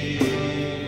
ti.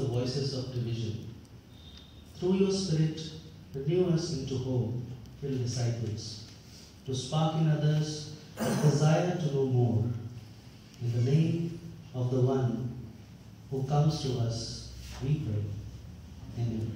the voices of division. Through your spirit, renew us into hope, fill disciples, to spark in others a desire to know more. In the name of the one who comes to us, we pray. Amen.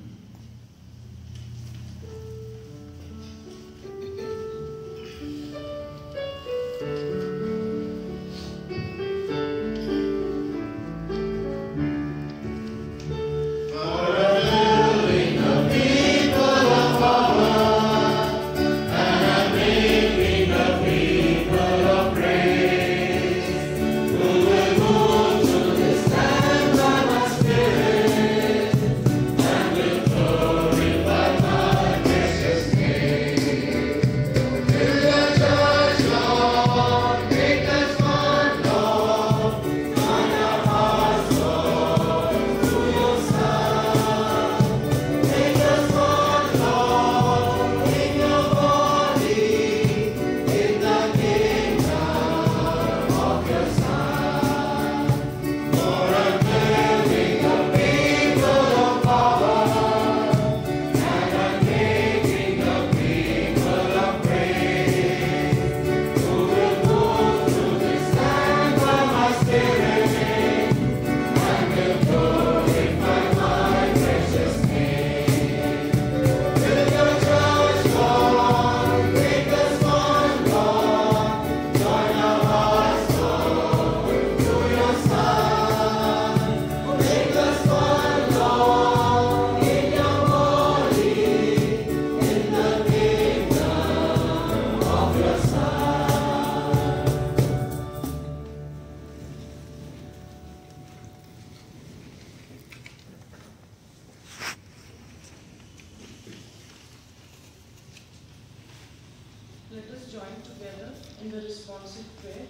Together in the responsive prayer.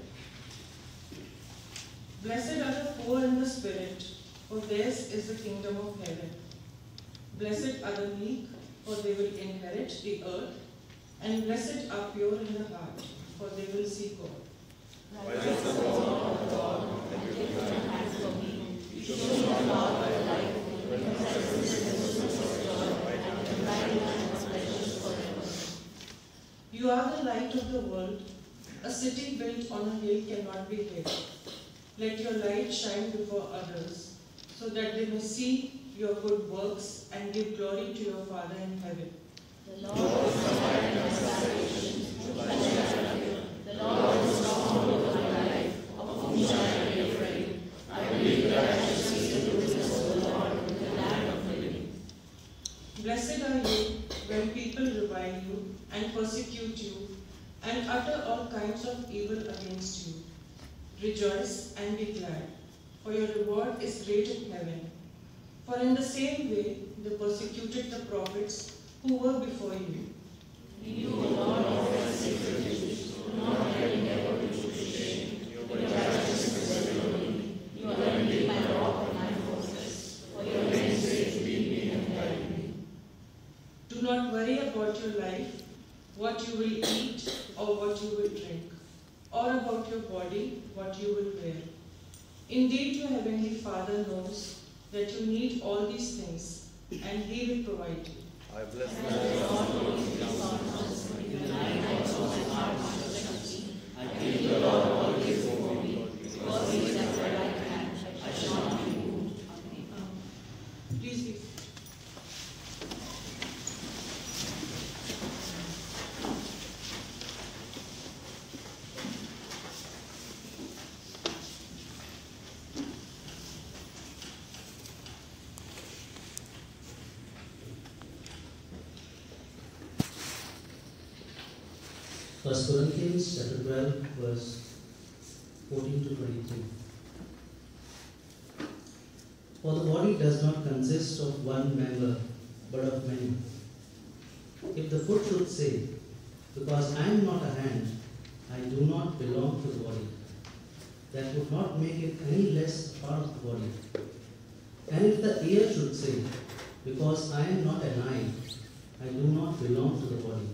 Blessed are the poor in the spirit, for theirs is the kingdom of heaven. Blessed are the meek, for they will inherit the earth. And blessed are pure in the heart, for they will see God. You are the light of the world. A city built on a hill cannot be hid. Let your light shine before others, so that they may see your good works and give glory to your Father in heaven. Blessed persecute you and utter all kinds of evil against you. Rejoice and be glad, for your reward is great in heaven. For in the same way they persecuted the prophets who were before you. Do not worry about your life, what you will eat or what you will drink, or about your body, what you will wear. Indeed, your heavenly Father knows that you need all these things, and He will provide you. I bless Please be First Corinthians chapter 12, verse 14 to 23. For the body does not consist of one member, but of many. If the foot should say, Because I am not a hand, I do not belong to the body, that would not make it any less part of the body. And if the ear should say, Because I am not an eye, I do not belong to the body,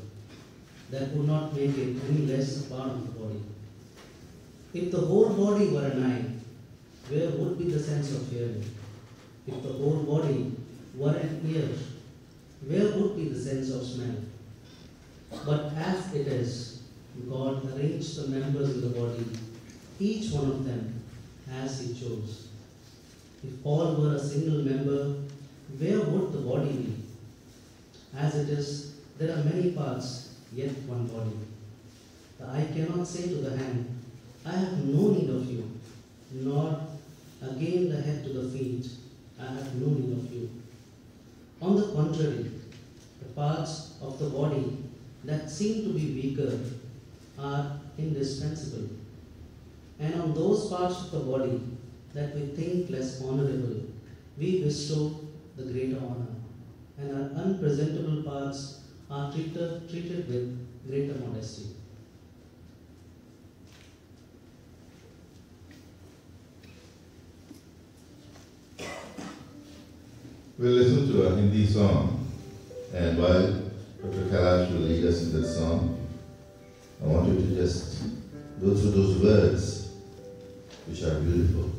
that would not make it any less a part of the body. If the whole body were an eye, where would be the sense of hearing? If the whole body were an ear, where would be the sense of smell? But as it is, God arranged the members of the body, each one of them as He chose. If all were a single member, where would the body be? As it is, there are many parts, yet one body. The eye cannot say to the hand, I have no need of you, nor again the head to the feet, I have no need of you. On the contrary, the parts of the body that seem to be weaker are indispensable. And on those parts of the body that we think less honorable, we bestow the greater honor. And our unpresentable parts are treated, treated with greater modesty. We'll listen to a Hindi song, and while Dr. Kailash will lead us in that song, I want you to just go through those words, which are beautiful.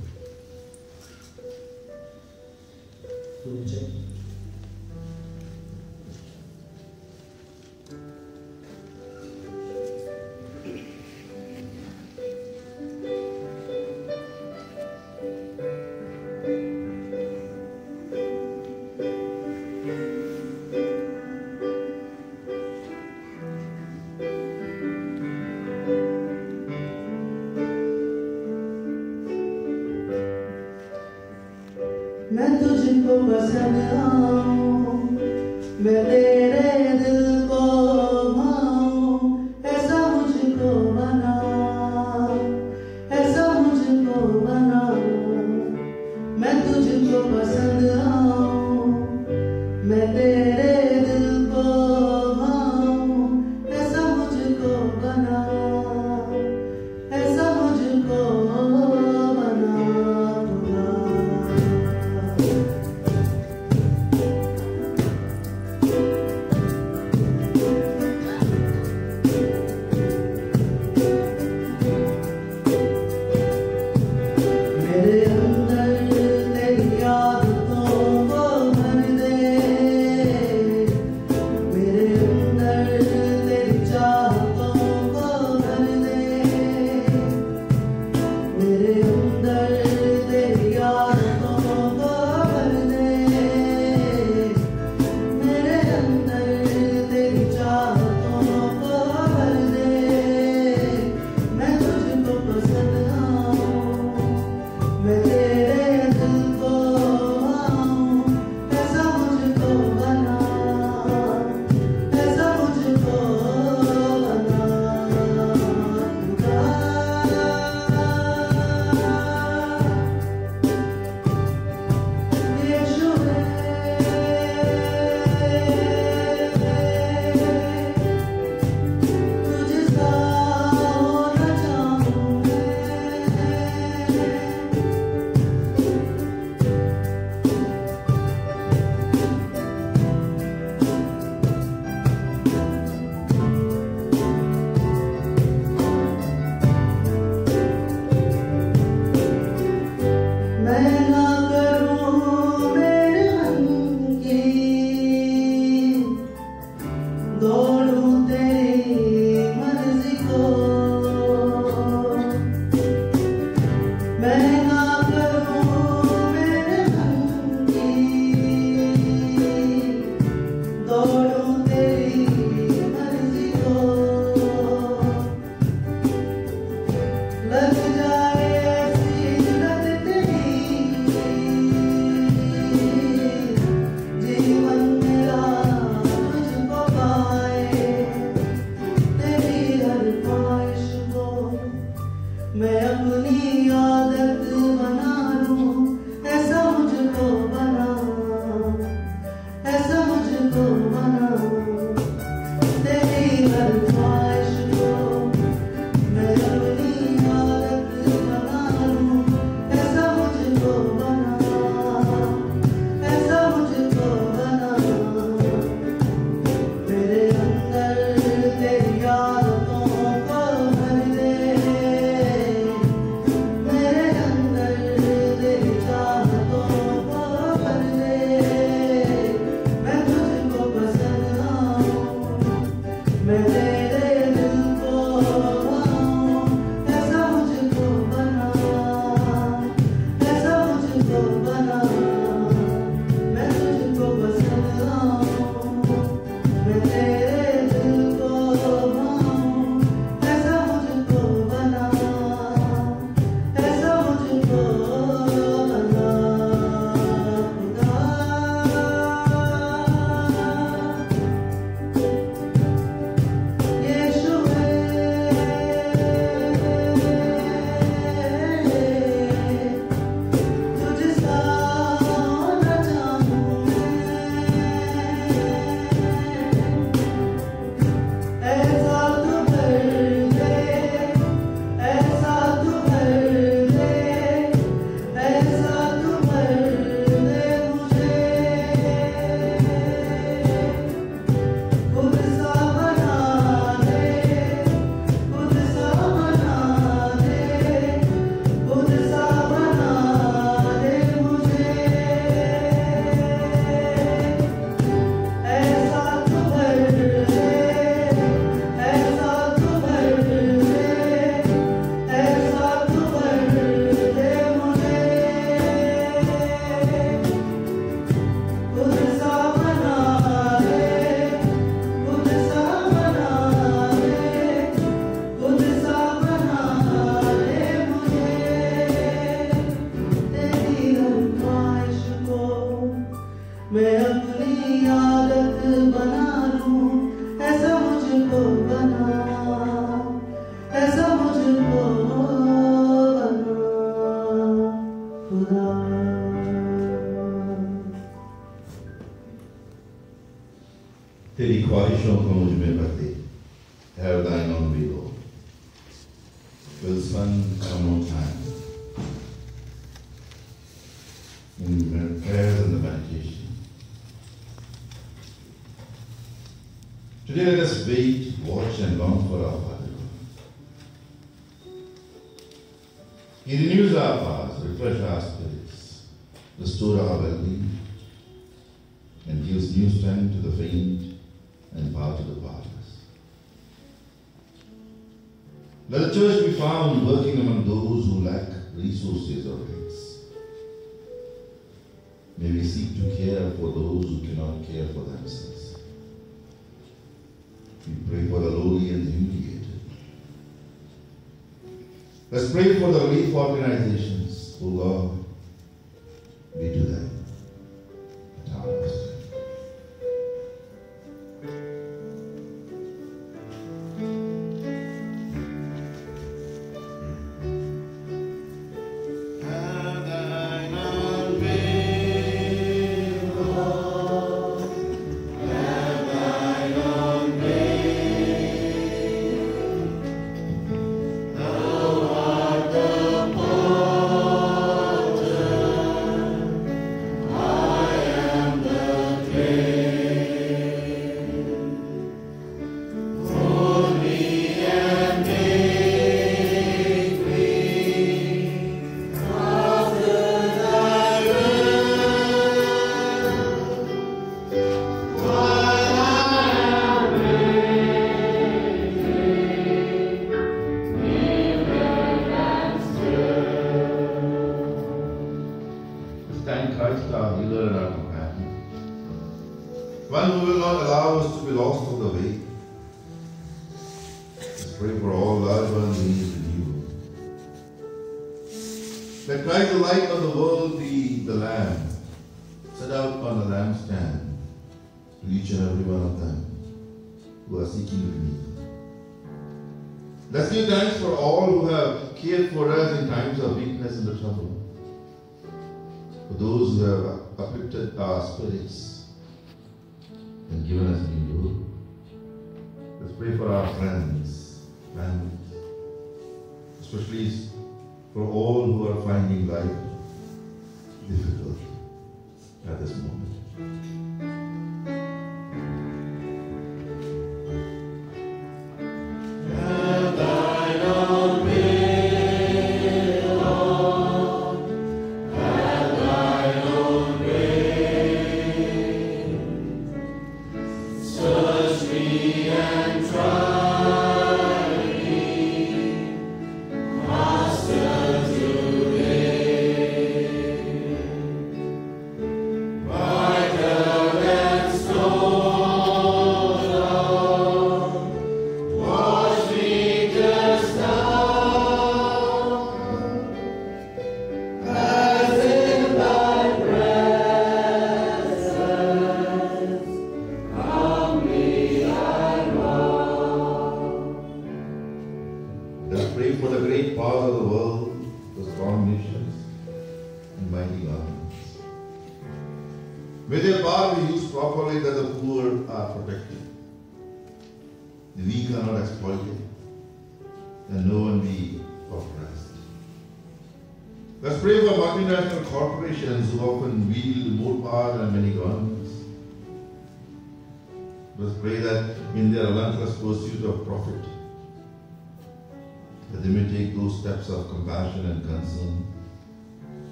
तेरी for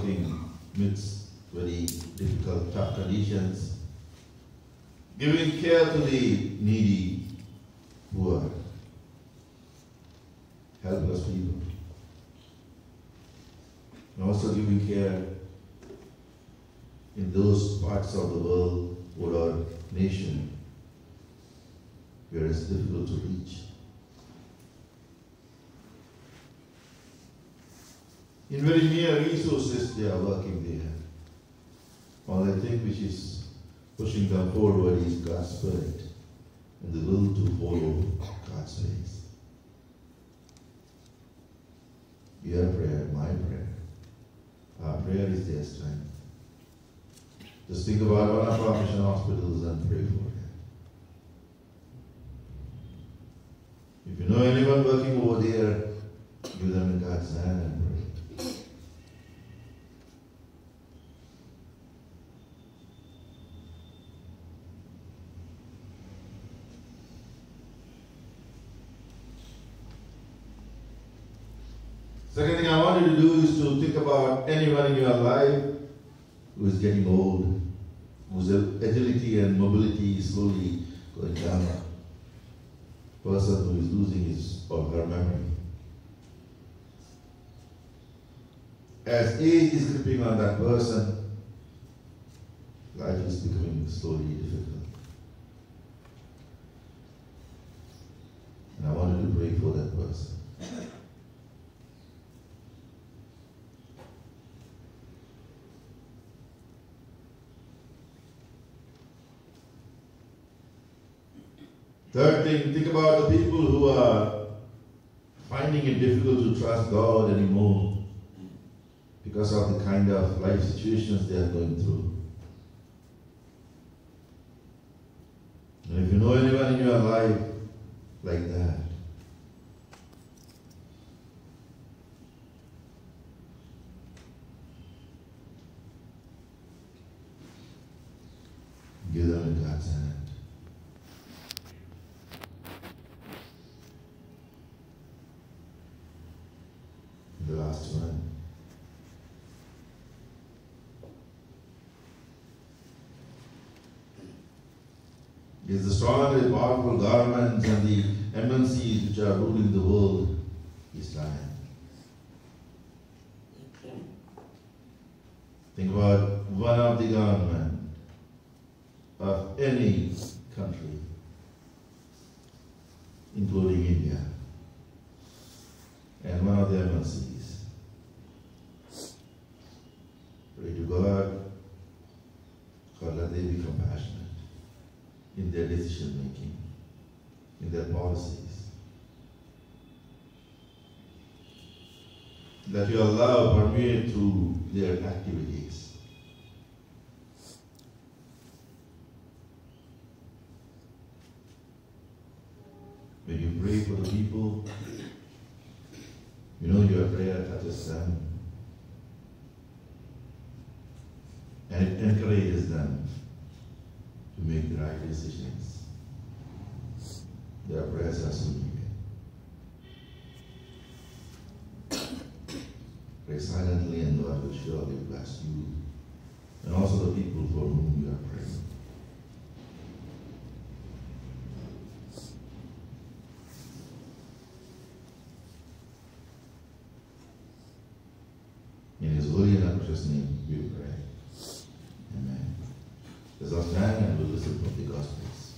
working amidst very difficult, tough conditions, giving care to the needy, poor, helpless people, and also giving care in those parts of the world or our nation where it's difficult to reach. In very near resources, they are working there. All I think which is pushing them forward is God's Spirit and the will to follow God's ways. Your prayer, my prayer. Our prayer is their strength. Just think about one of our mission hospitals and pray for them. If you know anyone working over there, give them God's hand and pray. Second thing I you to do is to think about anyone in your life who is getting old, whose agility and mobility is slowly going down. Person who is losing his or her memory. As age is creeping on that person, life is becoming slowly difficult. And I want you to pray for that person. Third thing, think about the people who are finding it difficult to trust God anymore because of the kind of life situations they are going through. And if you know anyone in your life like that, give them in God's hand. The last one. Is the strong and powerful governments and the MNCs which are ruling the world is. Think about one of the government of any country, including India, and one of the MNCs. Pray to God, God let they be compassionate. in their decision making, in their policies. That your love permeate through their activities. When you pray for the people, you know your prayer touches them. And it encourages them to make the right decisions. Their prayers are soon given. Pray silently and God will surely bless you and also the people for whom you are praying. In His holy and precious name we pray. Amen. Let us stand and we'll listen from the Gospels.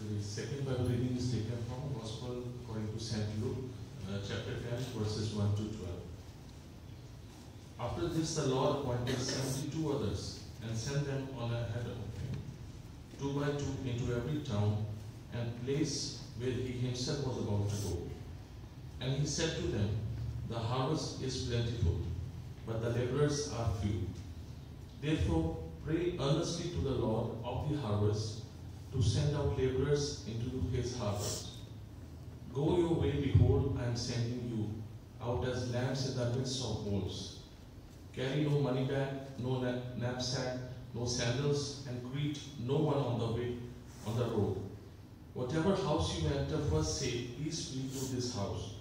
The second Bible reading is taken from Gospel according to St. Luke, uh, chapter 10, verses 1 to 12. After this, the Lord appointed 72 others and sent them on ahead of him, two by two, into every town and place where he himself was about to go. And he said to them, The harvest is plentiful, but the laborers are few. Therefore, pray earnestly to the Lord of the harvest to send out laborers into his harvest. Go your way, behold, I am sending you out as lambs in the midst of wolves. Carry no money bag, no knapsack, no sandals, and greet no one on the way, on the road. Whatever house you enter, first say, Peace be to this house.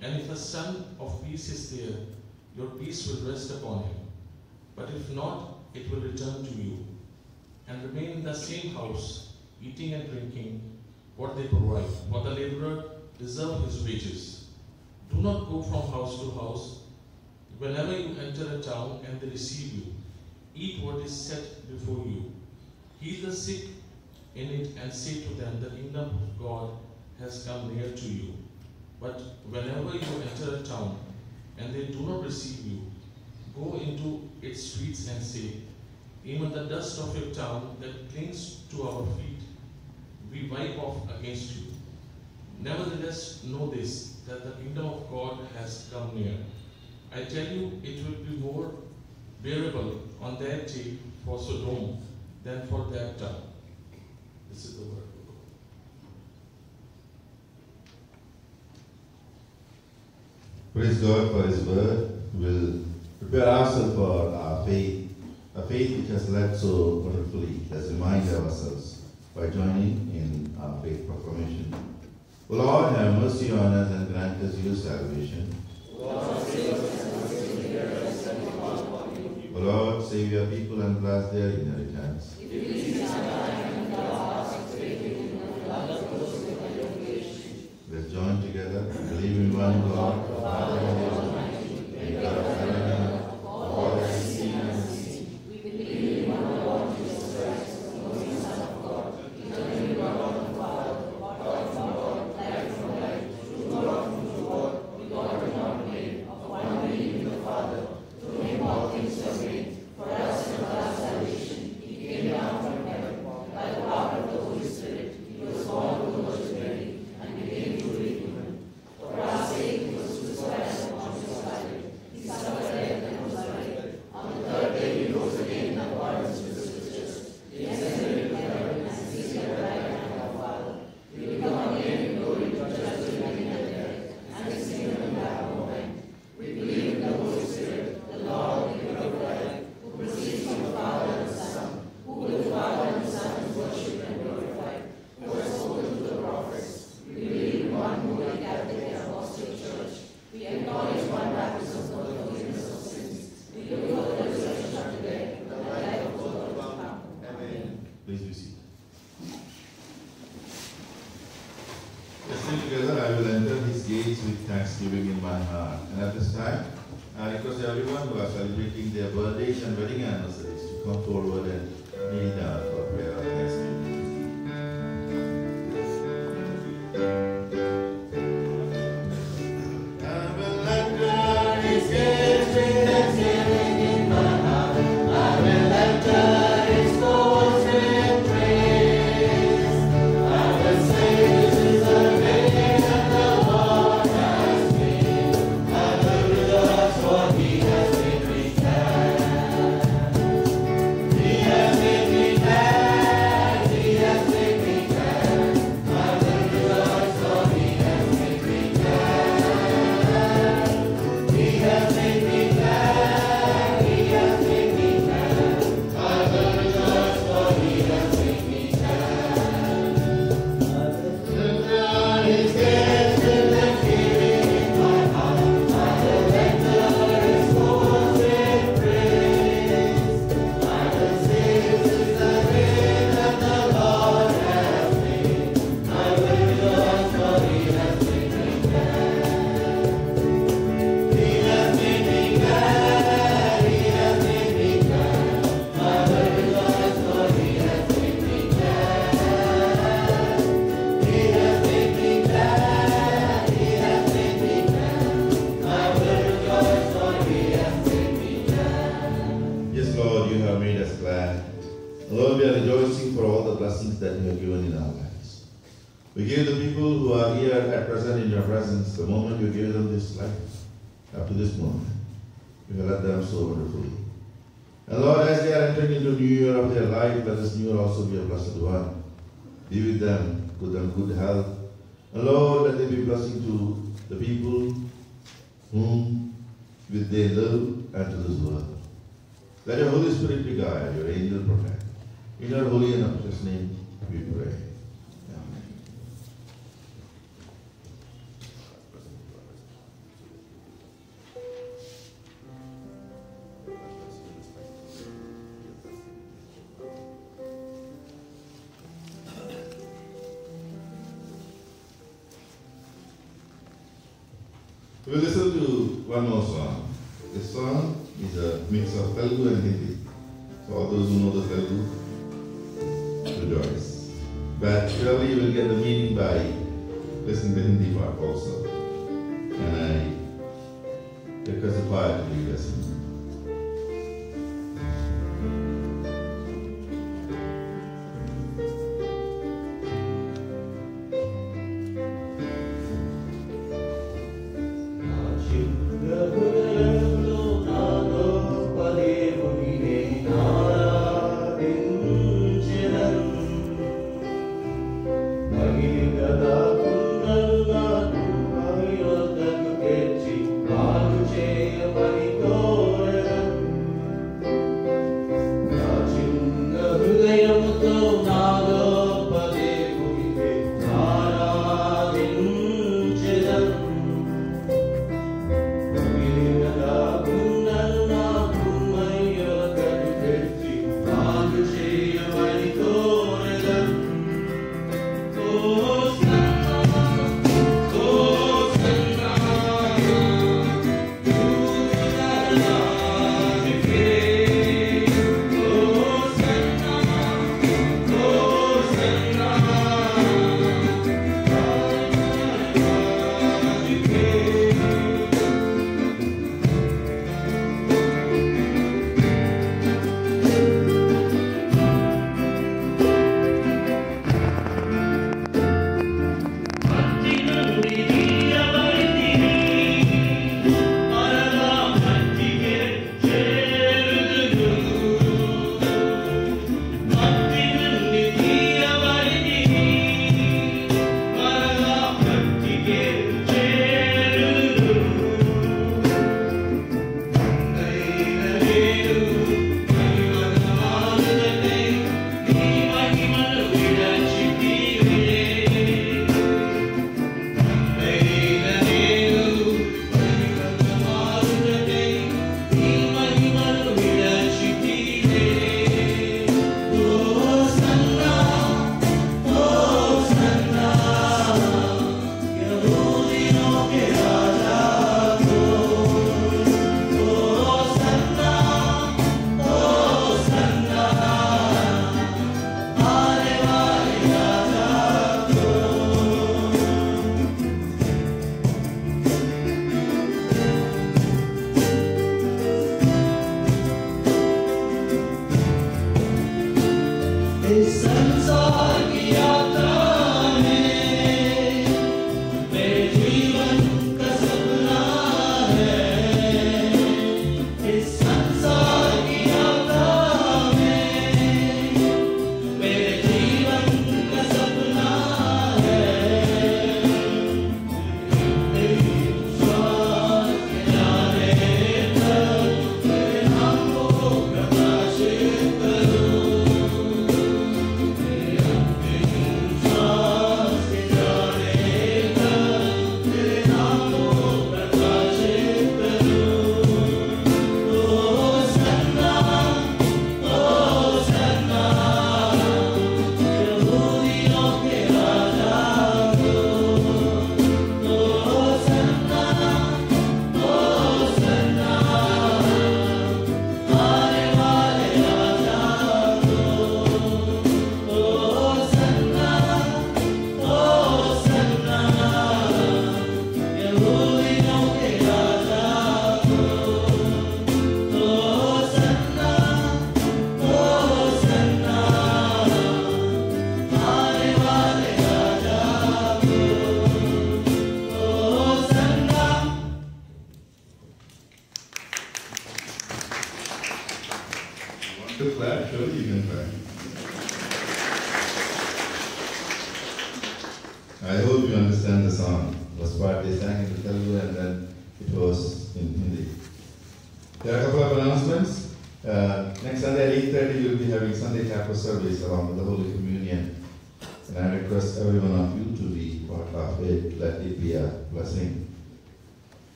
And if a son of peace is there, your peace will rest upon him. But if not, it will return to you. And remain in the same house, eating and drinking what they provide, for the laborer deserve his wages. Do not go from house to house. Whenever you enter a town and they receive you, eat what is set before you. Heal the sick in it and say to them, The kingdom of God has come near to you. But whenever you enter a town and they do not receive you, go into its streets and say, Even the dust of your town that clings to our feet, we wipe off against you. Nevertheless, know this, that the kingdom of God has come near. I tell you, it will be more bearable on that day for Sodom than for that town. This is the word. Praise God for His word. We'll prepare ourselves for our faith, a faith which has led so wonderfully. Let's remind ourselves by joining in our faith proclamation. O Lord, have mercy on us and grant us your salvation. O Lord, save your people and bless their inheritance. Let's join together and believe in one God,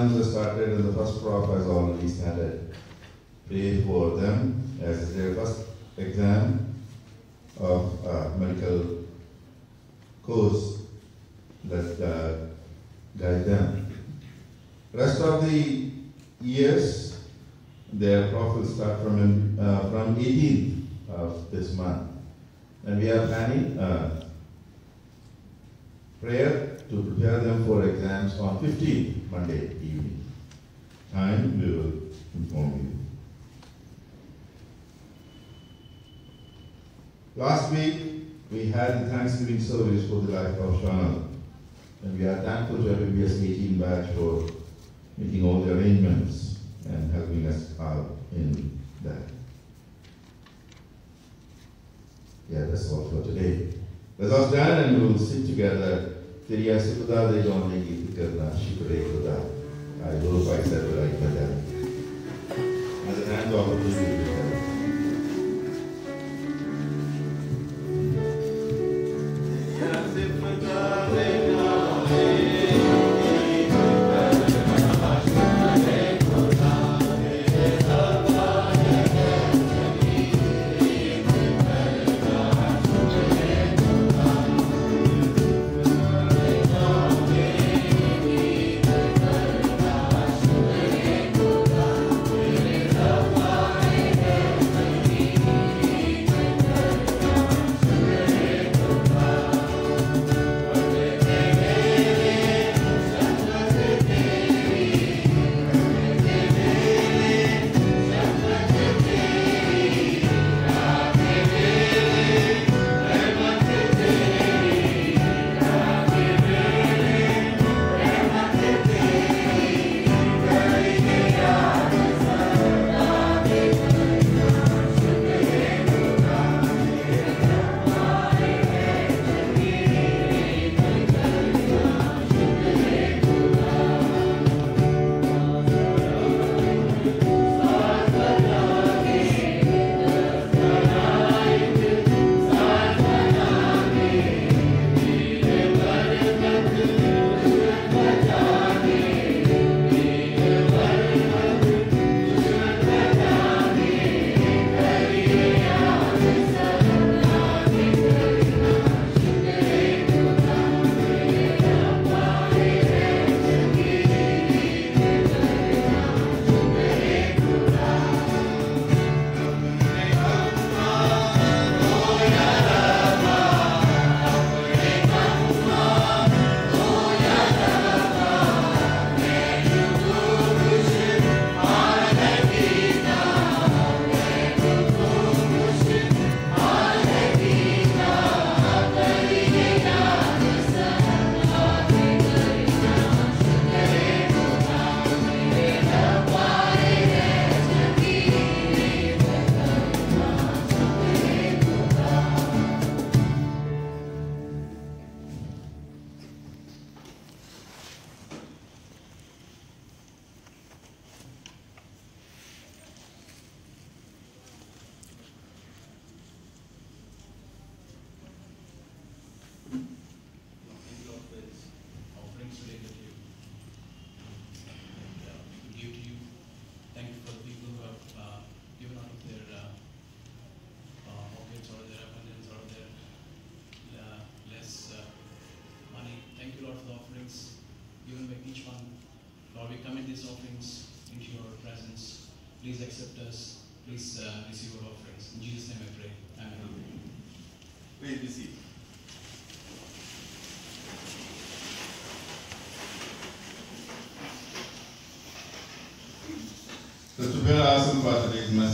exams have started and the first prof has already started. Pray for them as their first exam of uh, medical course that uh, guide them. Rest of the years, their prof will start from, uh, from 18th of this month. And we are planning uh, prayer to prepare them for exams on 15th Monday evening. Time we will inform you. Last week we had the Thanksgiving service for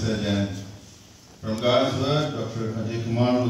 today's from God's word, Dr. Ajay Kumar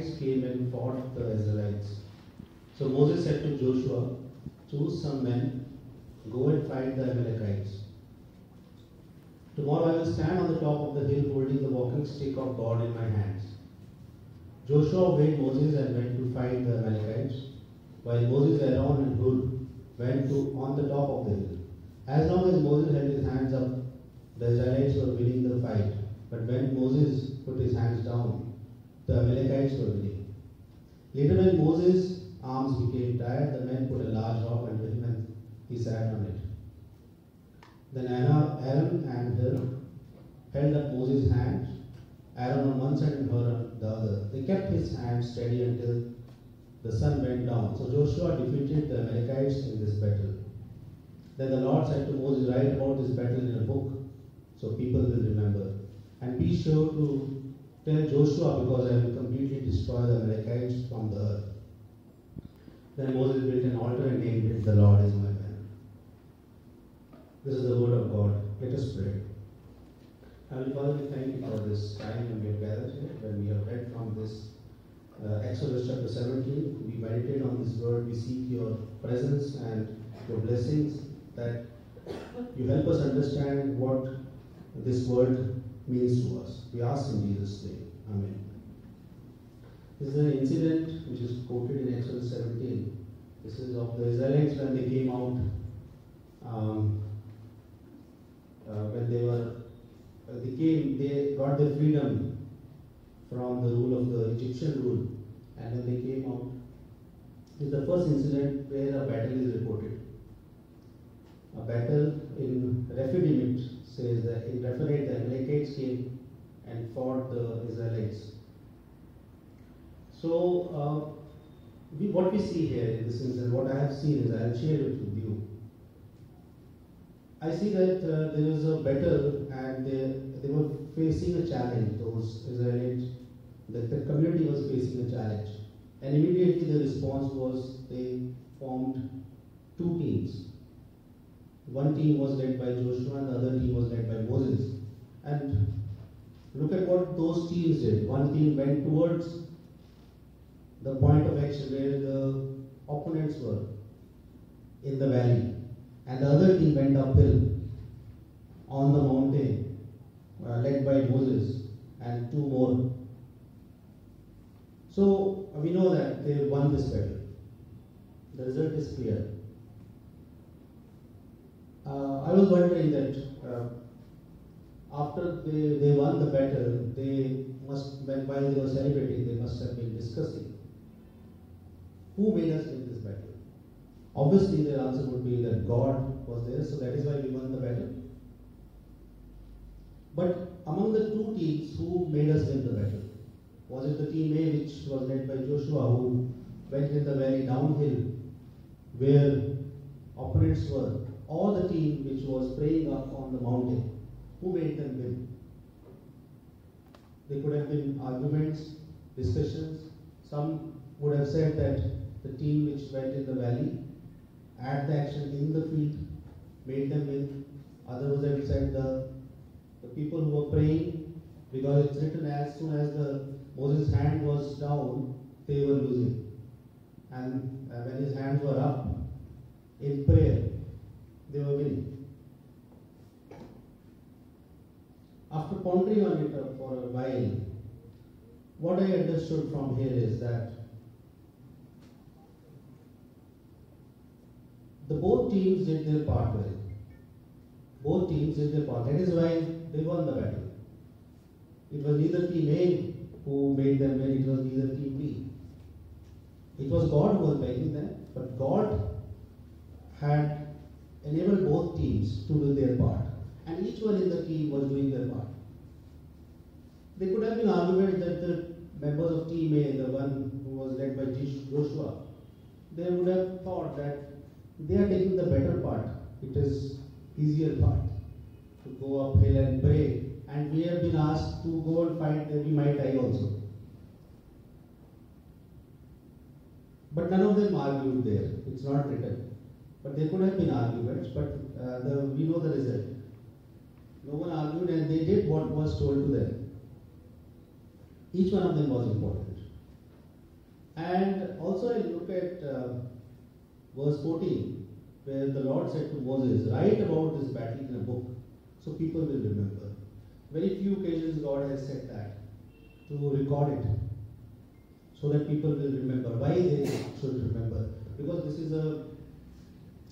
Thanksgiving. The Amalekites were winning. Later, when Moses' arms became tired, the men put a large rock under him and he sat on it. Then Aaron and Hur held up Moses' hand, Aaron on one side and Hur on the other. They kept his hand steady until the sun went down. So Joshua defeated the Amalekites in this battle. Then the Lord said to Moses, Write about this battle in a book so people will remember. And be sure to tell Joshua because I will completely destroy the Amalekites from the earth. Then Moses built an altar and named it, The Lord is my man. This is the word of God. Let us pray. Heavenly Father, we thank you for this time when we have gathered here, when we have read from this uh, Exodus chapter 17. We meditate on this word, we seek your presence and your blessings, that you help us understand what this word means to us. We ask in Jesus' name. Amen. This is an incident which is quoted in Exodus 17. This is of the Israelites when they came out, um, uh, when they were, uh, they came, they got their freedom from the rule of the Egyptian rule, and when they came out, is the first incident where a battle is reported. A battle in Rephidim, says that in Rephidim the Amalekites came and fought the Israelites. So, uh, we, what we see here in this instance, what I have seen is I will share it with you. I see that uh, there is a battle and they, they were facing a challenge, those Israelites, that the community was facing a challenge. And immediately the response was they formed two teams. One team was led by Joshua and the other team was led by Moses. And look at what those teams did. One team went towards the point of action where the opponents were in the valley, and the other team went uphill on the mountain, uh, led by Moses and two more. So we know that they won this battle. The result is clear. Uh, I was wondering that uh, after they, they won the battle, they must, when, while they were celebrating, they must have been discussing who made us win this battle. Obviously, their answer would be that God was there, so that is why we won the battle. But among the two teams, who made us win the battle? Was it the team A, which was led by Joshua, who went in the valley downhill, where opponents were, or the team which was praying up on the mountain? Who made them win? There could have been arguments, discussions. Some would have said that the team which went in the valley had the action in the field, made them win. Others would have said the, the people who were praying, because it's written as soon as the Moses' hand was down, they were losing. And uh, when his hands were up in prayer, they were winning. After pondering on it for a while, what I understood from here is that the both teams did their part well. Both teams did their part. That is why they won the battle. It was neither team A who made them win, it was neither team B. It was God who was making them, but God had enabled both teams to do their part. And each one in the team was doing their part. There could have been arguments that the members of Team A, the one who was led by Joshua, they would have thought that they are taking the better part. It is easier part to go uphill and pray. And we have been asked to go and fight that we might die also. But none of them argued there. It's not written. But there could have been arguments, but uh, the, we know the result. No one argued and they did what was told to them. Each one of them was important. And also I look at uh, verse 14, where the Lord said to Moses, Write about this battle in a book so people will remember. Very few occasions God has said that to record it so that people will remember why they should remember. Because this is a,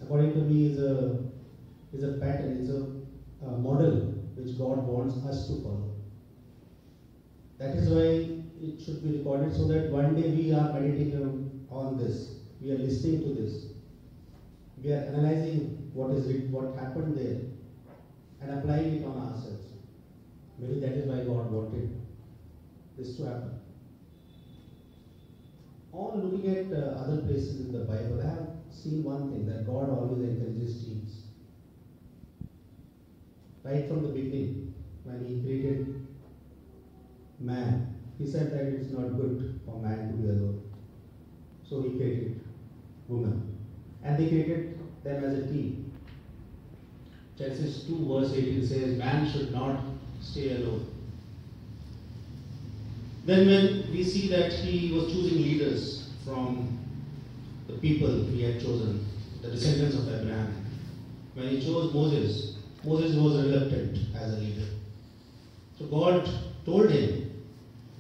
according to me, is a is a pattern, is a, a model which God wants us to follow. That is why it should be recorded so that one day we are meditating on this, we are listening to this, we are analyzing what is it, what happened there, and applying it on ourselves. Maybe that is why God wanted this to happen. On looking at uh, other places in the Bible, I have seen one thing that God always encourages teams. Right from the beginning, when He created man, He said that it's not good for man to be alone. So He created woman. And they created them as a team. Genesis 2 verse 18 says, Man should not stay alone. Then when we see that he was choosing leaders from the people he had chosen, the descendants of Abraham, when he chose Moses, Moses was reluctant as a leader. So God told him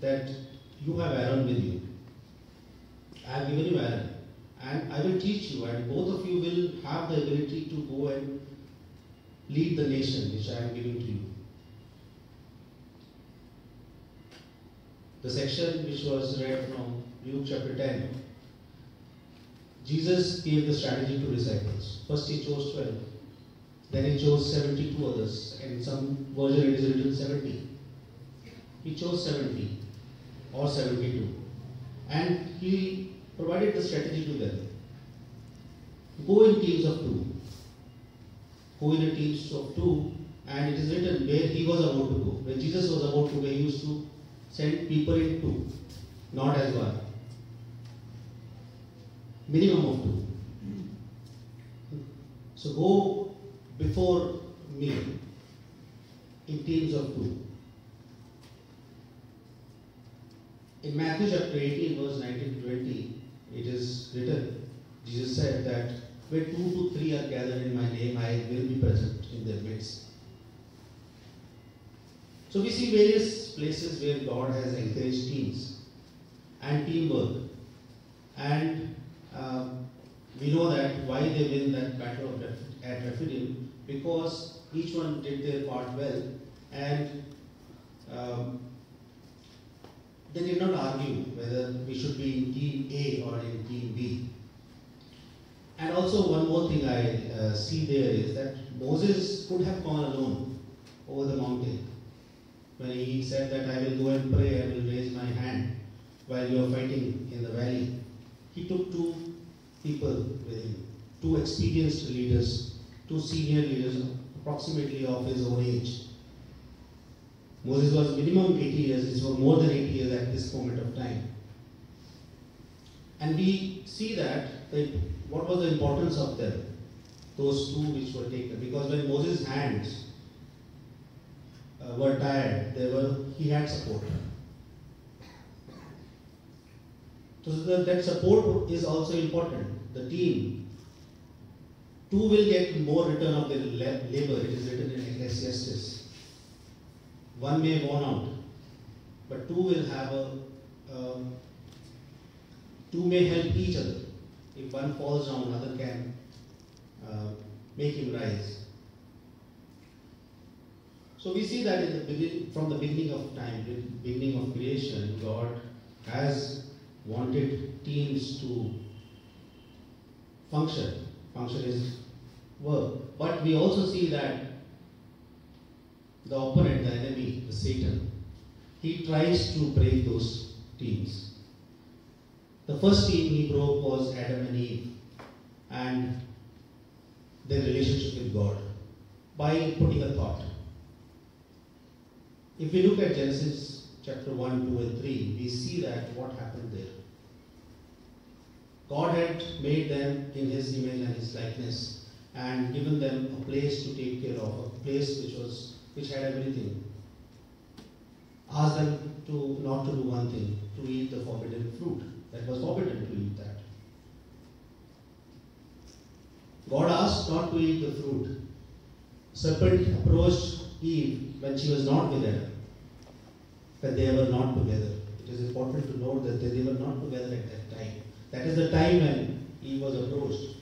that you have Aaron with you. I have given you Aaron, and I will teach you, and both of you will have the ability to go and lead the nation which I am giving to you. The section which was read from Luke chapter 10, Jesus gave the strategy to disciples. First he chose 12, then he chose 72 others, and in some version it is written 70. He chose 70 or 72, and he provided the strategy to them. Go in teams of two. Go in teams of two, and it is written where he was about to go. When Jesus was about to go, he used to send people in two, not as one. Minimum of two. So go before me in teams of two. In Matthew chapter 18, verse 19 to 20, it is written, Jesus said that where two to three are gathered in my name, I will be present in their midst. So we see various places where God has encouraged teams and teamwork. And um, we know that why they win that battle of Reph- at Rephidim because each one did their part well and um, they did not argue whether we should be in team A or in team B. And also one more thing I uh, see there is that Moses could have gone alone over the mountain when he said that I will go and pray, I will raise my hand while you are fighting in the valley. He took two people with him, two experienced leaders, two senior leaders, approximately of his own age. Moses was minimum 80 years, this was more than 80 years at this moment of time. And we see that, that what was the importance of them, those two which were taken. Because when Moses' hands uh, were tired, they were, he had support. So that, that support is also important. The team, two will get more return of their labor. It is written in Ecclesiastes. One may worn out, but two will have a, um, two may help each other. If one falls down, another can uh, make him rise. So we see that in the begin, from the beginning of time, beginning of creation, God has wanted teams to function. Function is work. But we also see that the opponent, the enemy, the Satan, he tries to break those teams. The first team he broke was Adam and Eve and their relationship with God by putting a thought. If we look at Genesis, chapter 1, 2, and 3, we see that what happened there. God had made them in His image and His likeness and given them a place to take care of, a place which was which had everything. Asked them to not to do one thing, to eat the forbidden fruit. That was forbidden to eat that. God asked not to eat the fruit. Serpent approached Eve when she was not with Adam, that they were not together. It is important to note that they were not together at that. That is the time when Eve was approached.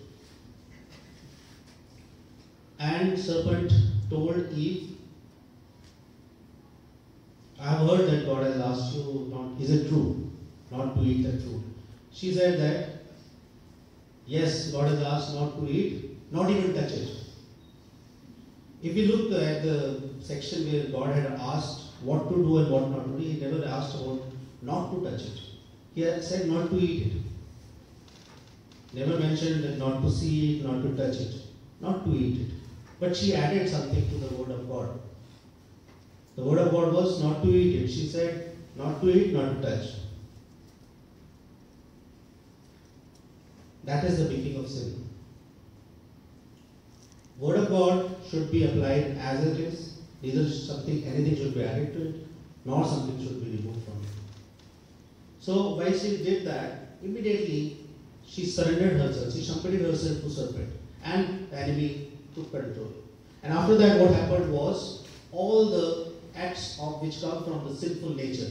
And serpent told Eve, I have heard that God has asked you not, is it true, not to eat that fruit? She said that, yes, God has asked not to eat, not even touch it. If you look at the section where God had asked what to do and what not to do, He never asked about not to touch it. He had said not to eat it. Never mentioned not to see it, not to touch it, not to eat it. But she added something to the word of God. The word of God was not to eat it. She said not to eat, not to touch. That is the beginning of sin. Word of God should be applied as it is. Neither something, anything should be added to it, nor something should be removed from it. So while she did that, immediately she surrendered herself. She submitted herself to serpent, and the enemy took control. And after that, what happened was all the acts of which come from the sinful nature,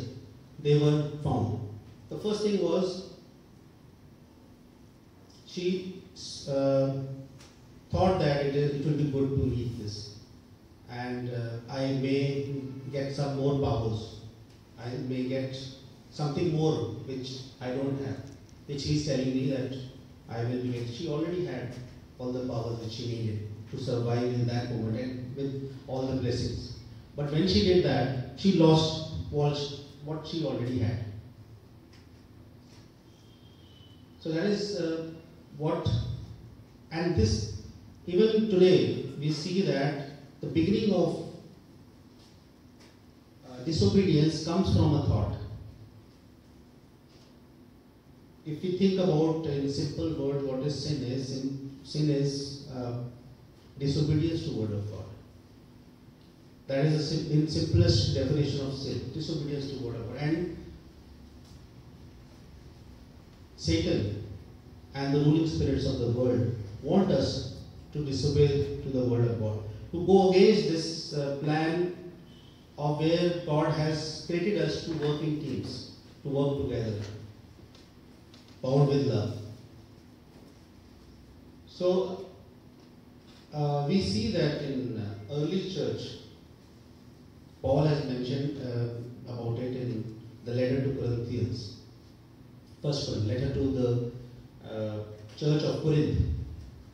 they were found. The first thing was she uh, thought that it, it will be good to eat this, and uh, I may get some more powers. I may get something more which I don't have, which he's telling me that I will be. able- She already had all the powers which she needed to survive in that moment and with all the blessings. But when she did that, she lost what she already had. So that is uh, what, and this, even today, we see that the beginning of uh, disobedience comes from a thought. If we think about in simple words what is sin is, sin, sin is uh, disobedience to word of God. That is the sim- simplest definition of sin, disobedience to word of God. And Satan and the ruling spirits of the world want us to disobey to the word of God, to go against this uh, plan of where God has created us to work in teams, to work together, bound with love. So uh, we see that in uh, early church, Paul has mentioned uh, about it in the letter to Corinthians. First one, letter to the uh, church of Corinth.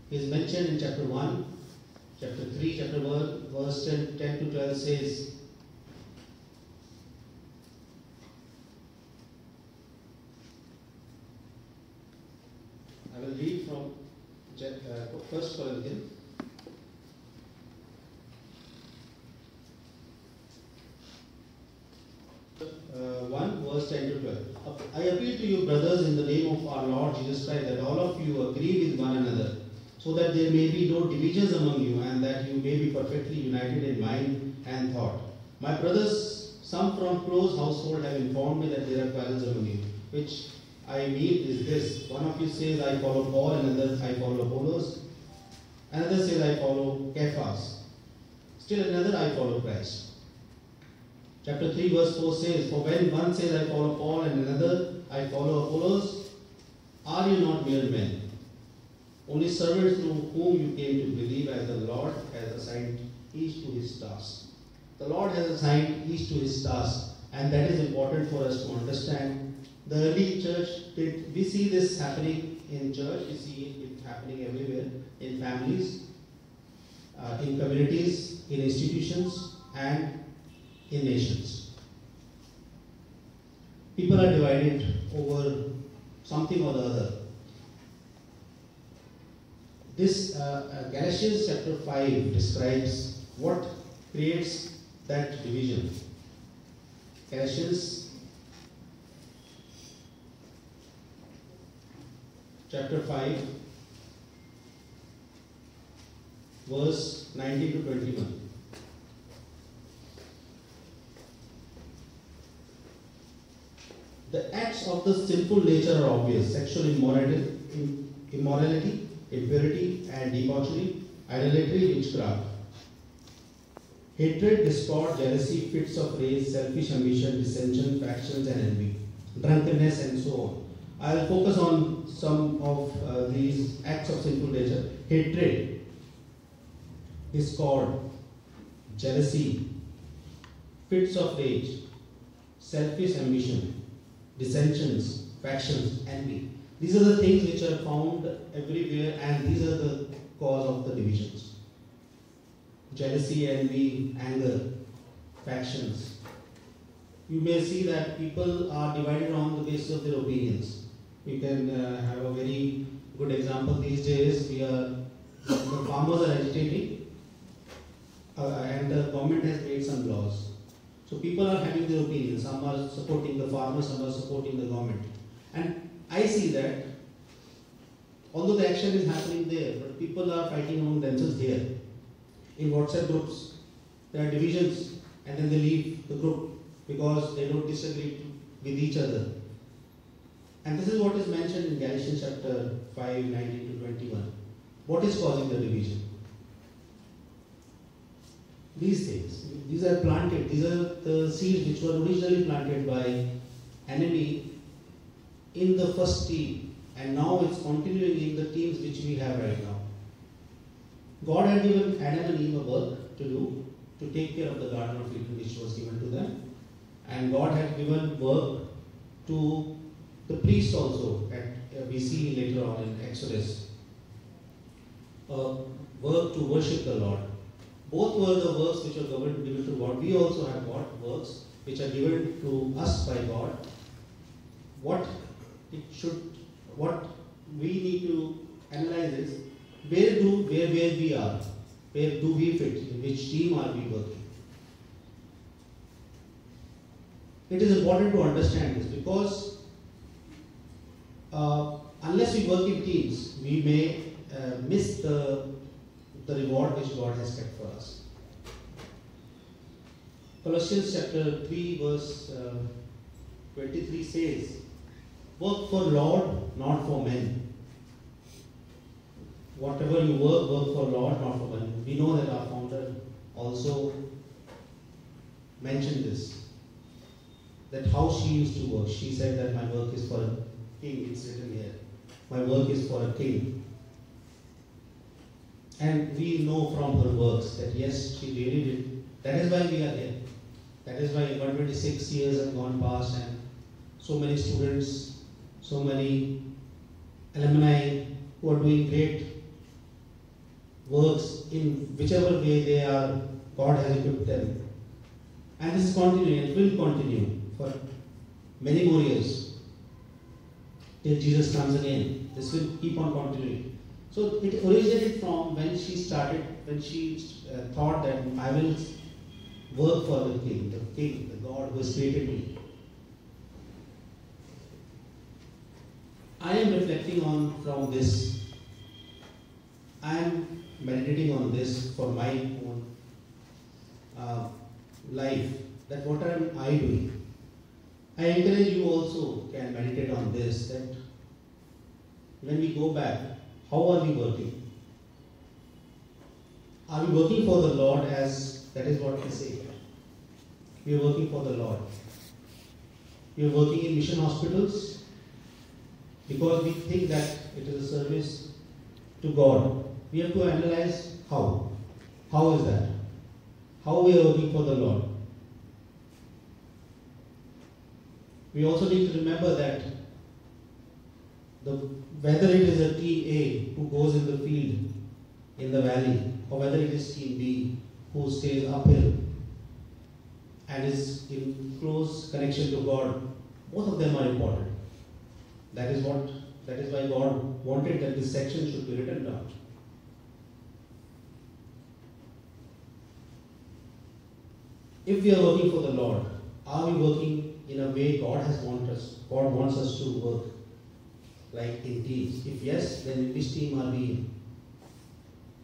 He is mentioned in chapter 1, chapter 3, chapter 1, verse 10, 10 to 12 says, I will read from uh, First Corinthians. Uh, 1 verse 10 to 12. I appeal to you, brothers, in the name of our Lord Jesus Christ, that all of you agree with one another, so that there may be no divisions among you, and that you may be perfectly united in mind and thought. My brothers, some from Chloe's household have informed me that there are quarrels among you, which I mean is this. One of you says, I follow Paul, another, I follow Apollos, another says, I follow Cephas, still another, I follow Christ. Chapter 3, verse 4 says, For when one says, I follow Paul, and another, I follow Apollos, are you not mere men? Only servants through whom you came to believe, as the Lord has assigned each to his task. The Lord has assigned each to his task, and that is important for us to understand. The early church, did, we see this happening in church, we see it happening everywhere, in families, uh, in communities, in institutions, and in nations. People are divided over something or the other. This uh, uh, Galatians chapter 5 describes what creates that division. Galatians chapter 5, verse 19 to 21. The acts of the sinful nature are obvious sexual immorality, immorality impurity and debauchery, idolatry, witchcraft. Hatred, discord, jealousy, fits of rage, selfish ambition, dissension, factions, and envy, drunkenness, and so on. I will focus on some of uh, these acts of sinful nature hatred, discord, jealousy, fits of rage, selfish ambition, dissensions, factions, envy. These are the things which are found everywhere, and these are the cause of the divisions jealousy, envy, anger, factions. You may see that people are divided on the basis of their opinions. You can uh, have a very good example these days. We are the farmers are agitating, uh, and the government has made some laws. So people are having their opinions. Some are supporting the farmers, some are supporting the government. And I see that although the action is happening there, but people are fighting among themselves here in WhatsApp groups. There are divisions and then they leave the group because they don't disagree with each other. And this is what is mentioned in Galatians chapter 5, 19 to 21. What is causing the division? These things. These are planted. These are the seeds which were originally planted by enemy in the first team. And now it's continuing in the teams which we have right now. God had given Adam and Eve a work to do to take care of the Garden of Eden which was given to them. And God had given work to the priests also, and uh, we see later on in Exodus. Uh, work to worship the Lord. Both were the works which are given, given to God. We also have got works which are given to us by God. What it should, what we need to analyze is where do where where we are, where do we fit, in which team are we working. It is important to understand this because uh, unless we work in teams, we may uh, miss the the reward which God has kept for us. Colossians chapter 3 verse uh, 23 says, Work for Lord, not for men. Whatever you work, work for Lord, not for men. We know that our founder also mentioned this. That how she used to work. She said that my work is for king, it's written here. My work is for a king. And we know from her works that yes, she really did. That is why we are here. That is why 126 years have gone past and so many students, so many alumni who are doing great works in whichever way they are, God has equipped them. And this is continuing and will continue for many more years till Jesus comes again. This will keep on continuing. So it originated from when she started, when she uh, thought that I will work for the King, the King, the God who has created me. I am reflecting on from this. I am meditating on this for my own uh, life. That what am I doing? I encourage you also can meditate on this. That when we go back, how are we working? Are we working for the Lord as that is what we say? We are working for the Lord. We are working in mission hospitals because we think that it is a service to God. We have to analyze how. How is that? How we are working for the Lord. We also need to remember that the, whether it is a team A who goes in the field in the valley or whether it is team B who stays uphill and is in close connection to God, both of them are important. That is what that is why God wanted that this section should be written down. If we are working for the Lord, are we working in a way God has wanted us, God wants us to work? like in teams? If yes, then in which team are we in?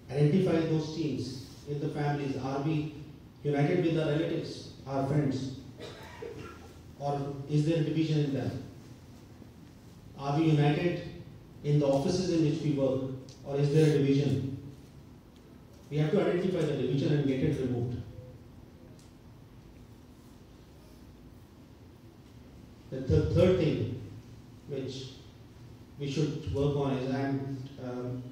Identify those teams in the families. Are we united with our relatives, our friends? Or is there division in them? Are we united in the offices in which we work? Or is there a division? We have to identify the division and get it removed. The th- third thing which we should work on is I'm um,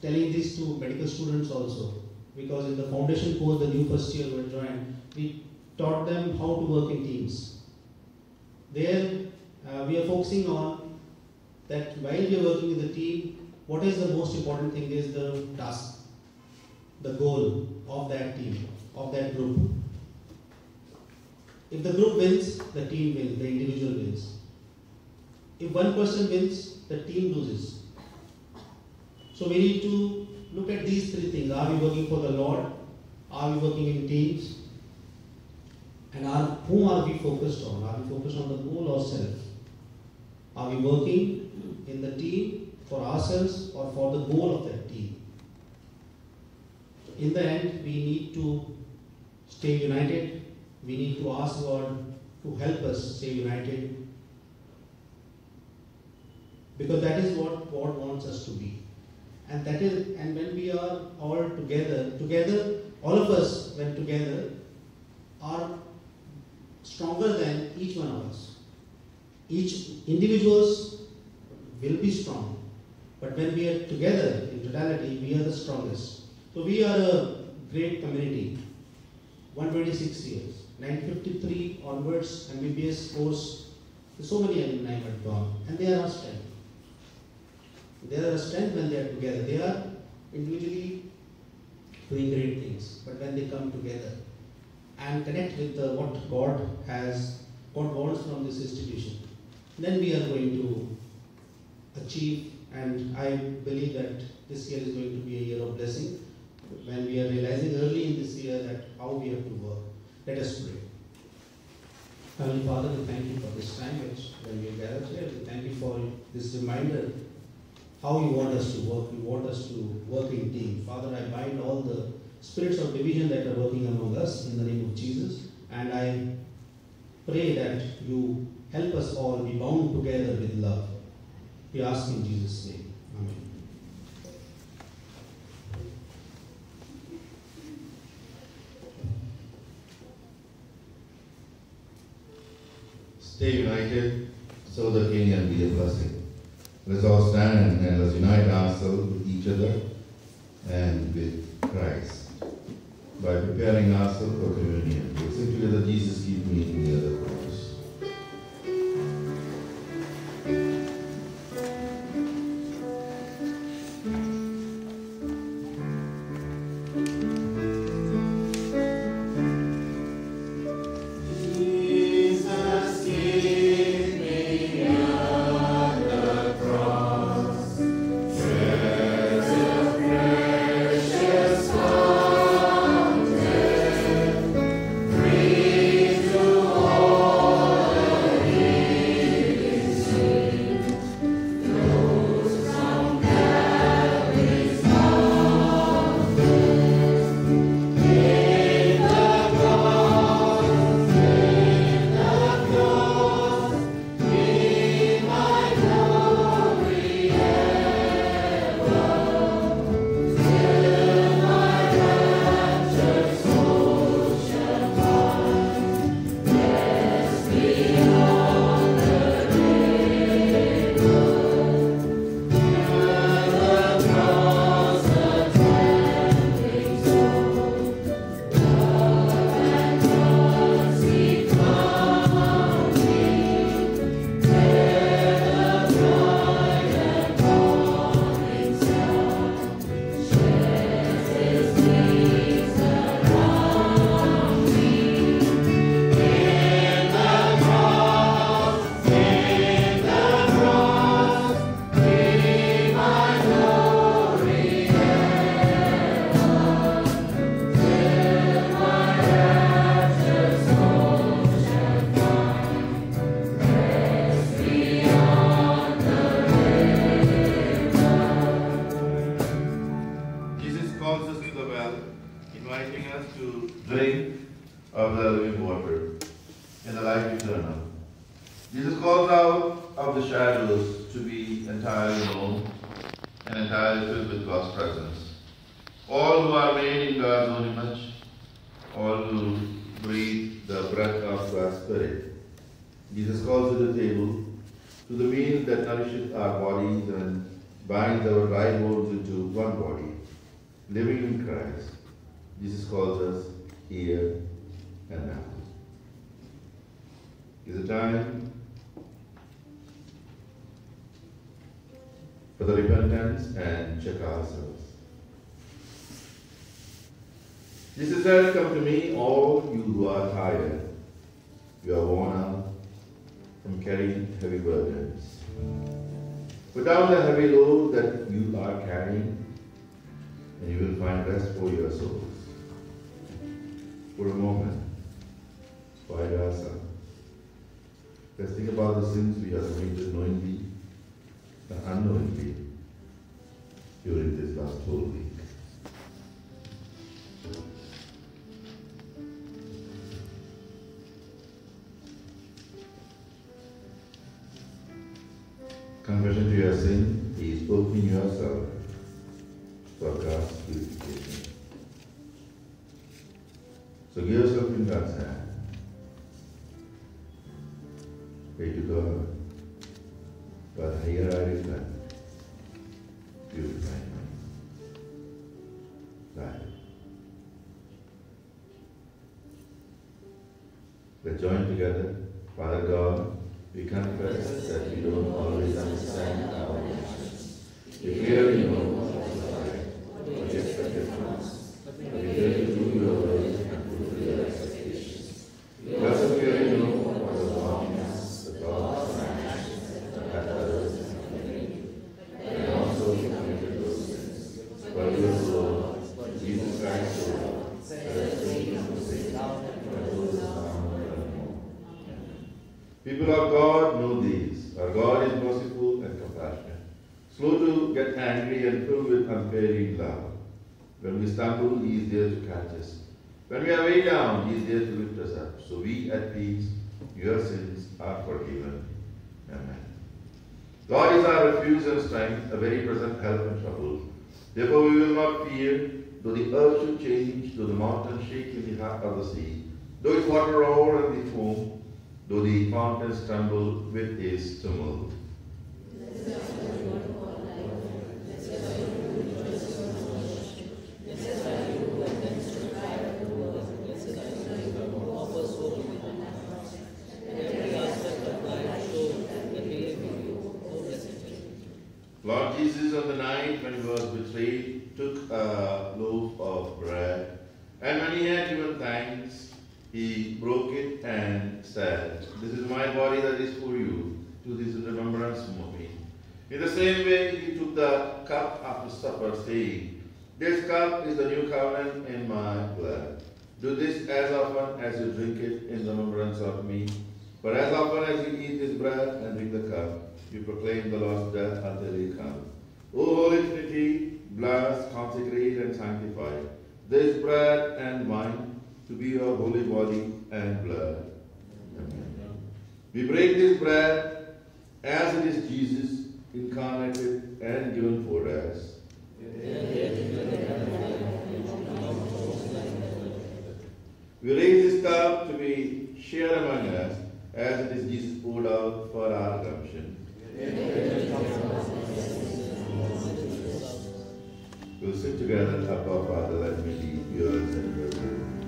telling this to medical students also because in the foundation course the new first year were joined, we taught them how to work in teams. There uh, we are focusing on that while are working in the team, what is the most important thing is the task, the goal of that team, of that group. If the group wins, the team wins, the individual wins. If one person wins, the team loses. So we need to look at these three things. Are we working for the Lord? Are we working in teams? And are, whom are we focused on? Are we focused on the goal or self? Are we working in the team for ourselves or for the goal of that team? In the end, we need to stay united. We need to ask God to help us stay united because that is what God wants us to be. And that is, and when we are all together, together, all of us, when together, are stronger than each one of us. Each individuals will be strong, but when we are together in totality, we are the strongest. So we are a great community. 126 years, 953 onwards, MBBS course. So many alumni have gone, and they are our strength. They are a strength when they are together. They are individually doing great things, but when they come together and connect with the, what God has, God wants from this institution, then we are going to achieve. And I believe that this year is going to be a year of blessing when we are realizing early in this year that how we have to work. Let us pray. Heavenly Father, we thank you for this time when we are gathered here. We thank you for this reminder how you want us to work. You want us to work in team. Father, I bind all the spirits of division that are working among us in the name of Jesus. And I pray that you help us all be bound together with love. We ask in Jesus' name. Amen. Stay united so the King can be a blessing. Let's all stand and let's unite ourselves with each other and with Christ by preparing ourselves for communion. We'll sing together, Jesus, keep me in the other chorus. Let's join together. Father God, we confess that we don't always understand our actions. We clearly know what is right, what is expected from us. But we dare to do your will and fulfill your expectations. We also clearly know what is wrong in us, the thoughts and actions that hurt others and offend you. And also we committed those sins. But you, Lord, Jesus Christ, O Lord, set us free from sin, and those now forevermore. People of God know this. Our God is merciful and compassionate, slow to get angry and filled with unfailing love. When we stumble, He is there to catch us. When we are way down, He is there to lift us up. So we at peace, your sins are forgiven. Amen. God is our refuge and strength, a very present help in trouble. Therefore we will not fear, though the earth should change, though the mountains shake in the heart of the sea, though its water roar and the foam, though the fountains tremble with its tumult. Lord Jesus, on the night when he was betrayed, took a loaf of bread, and when he had given thanks, he broke it and said, This is my body that is for you. Do this in remembrance of me. In the same way, he took the cup after supper, saying, This cup is the new covenant in my blood. Do this as often as you drink it in remembrance of me. For as often as you eat this bread and drink the cup, you proclaim the Lord's death until he comes. O Holy Trinity, bless, consecrate, and sanctify this bread and wine to be your holy body and blood. We break this bread as it is Jesus incarnated and given for us. We raise this cup to be shared among us as it is Jesus poured out for our redemption. We'll sit together, Abba, Father, let me be yours and your.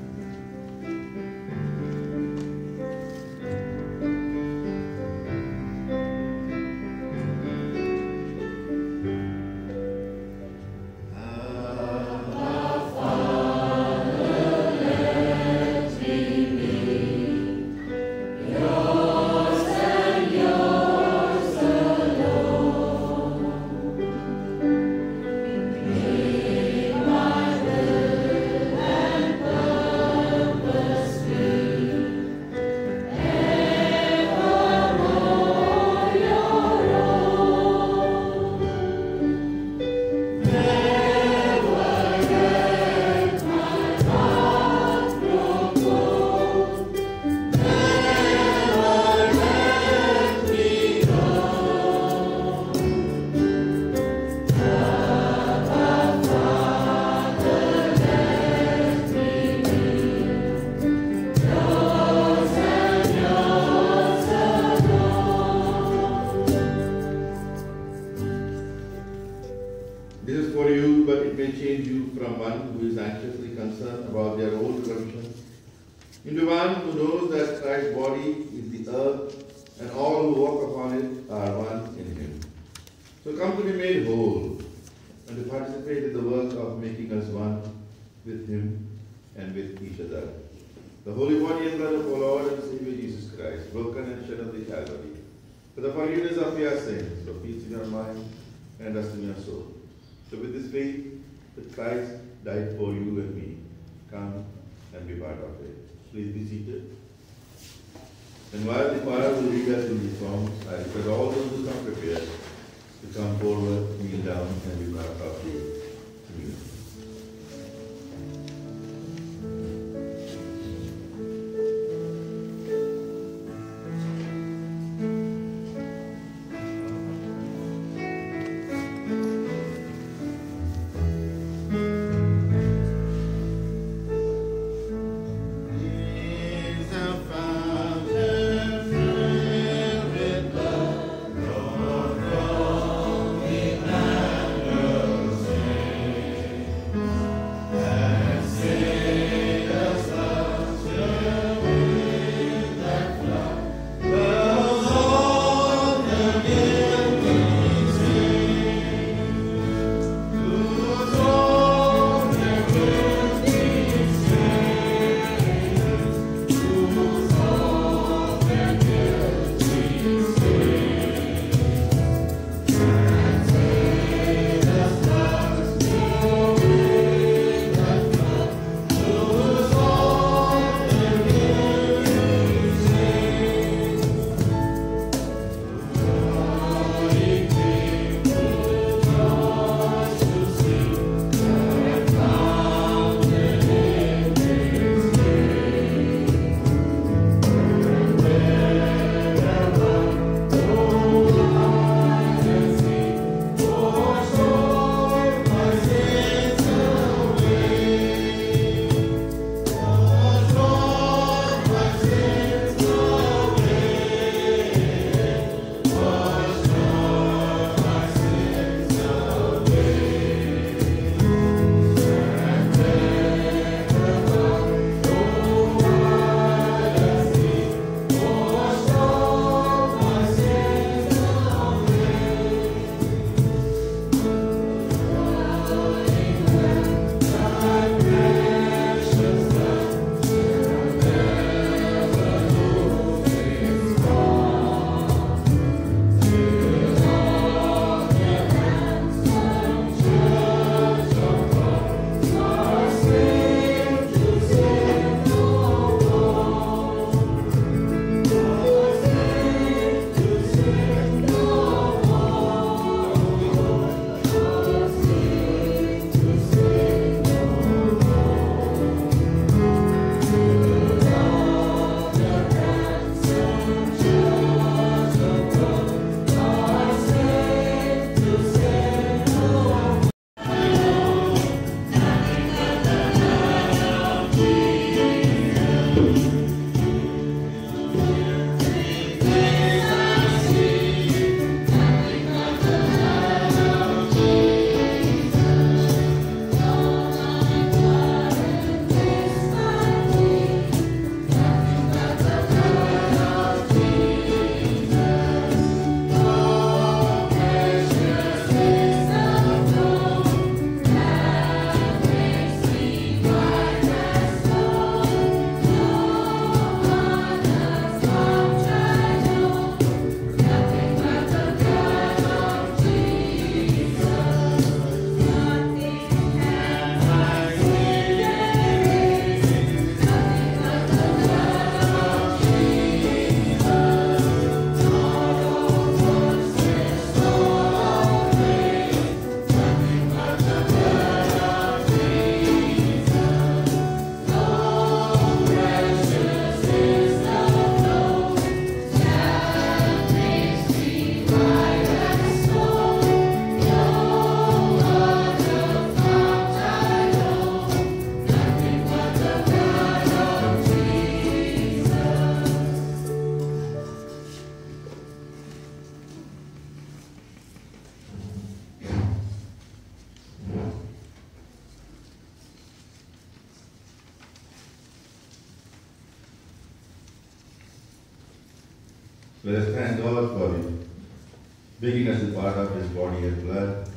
making as a part of His body and blood,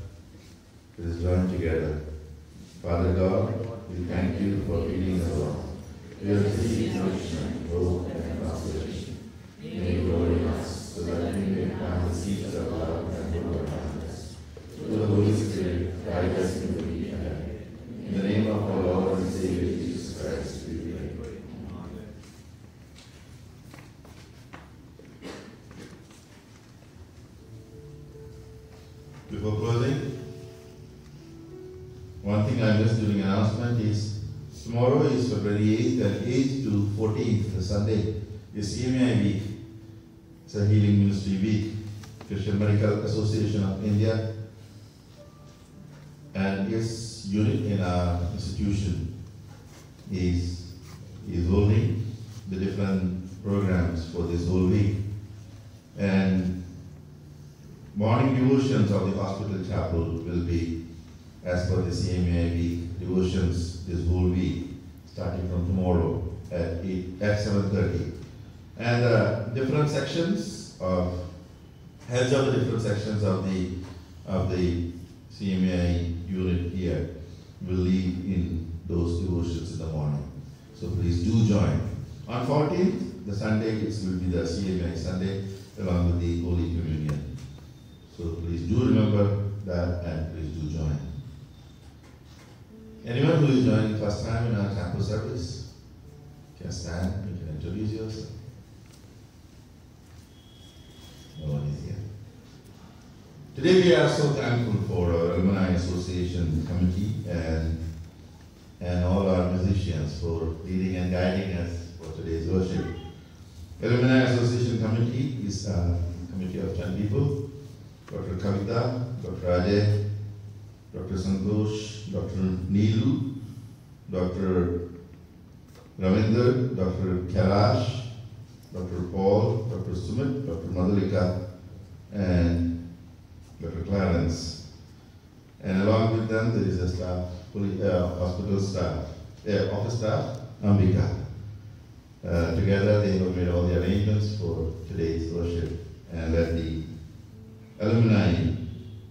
it is joined together. Father God, 14th, Sunday, is EMI week. It's a healing ministry week. Christian Medical Association of India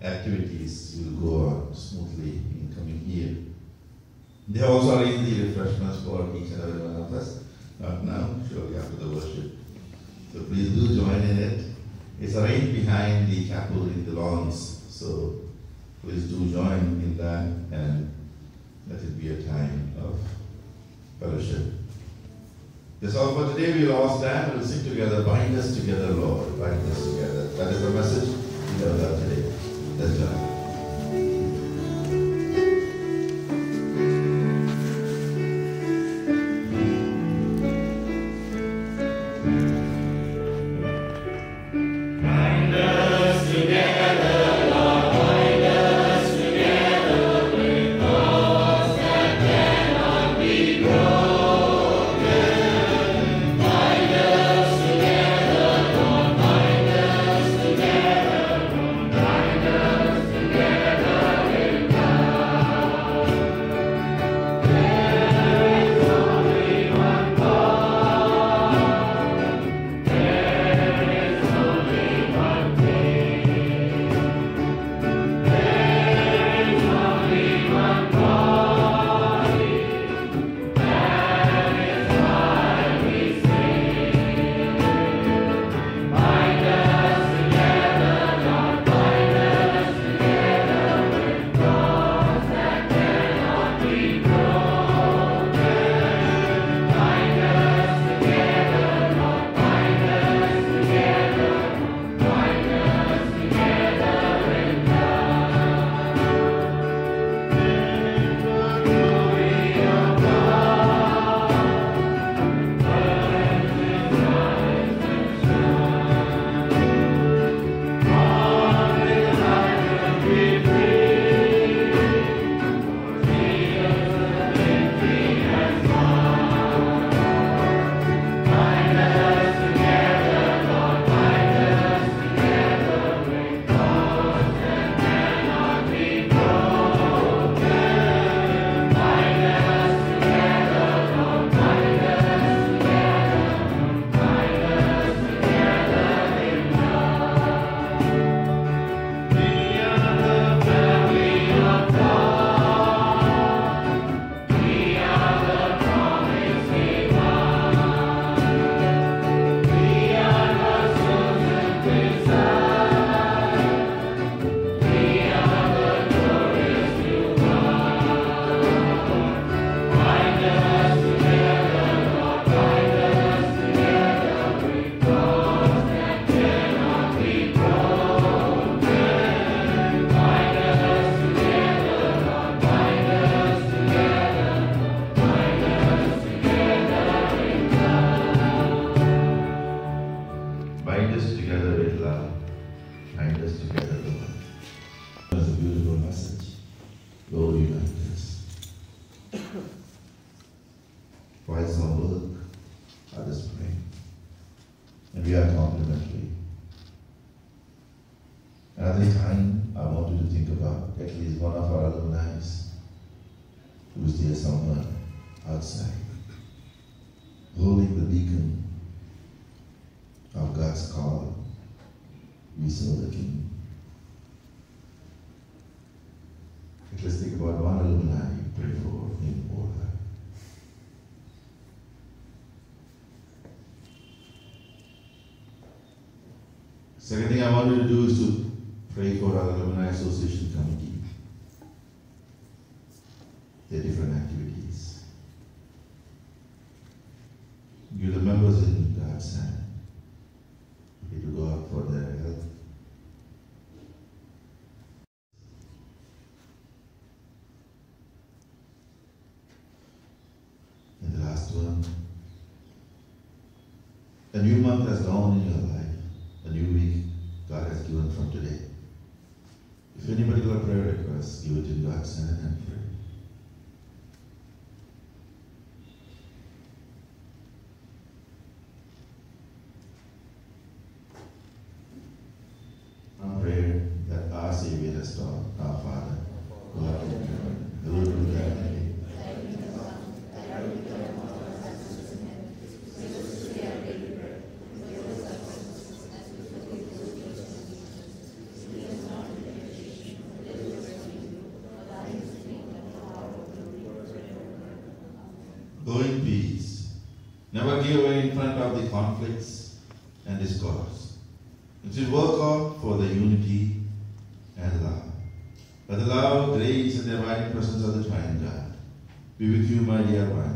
activities will go on smoothly in coming year. They also arrange the refreshments for each and every one of us, not now, shortly after the worship. So please do join in it. It's arranged behind the chapel in the lawns, so please do join in that and let it be a time of fellowship. That's all for today. We'll all stand. We'll sing together. Bind us together, Lord. Bind us together. That is the message develop today. That's done. wanted to do in front of the conflicts and discords. It should work out for the unity and love. But the love, grace, and the divine presence of the Triune God be with you, my dear one.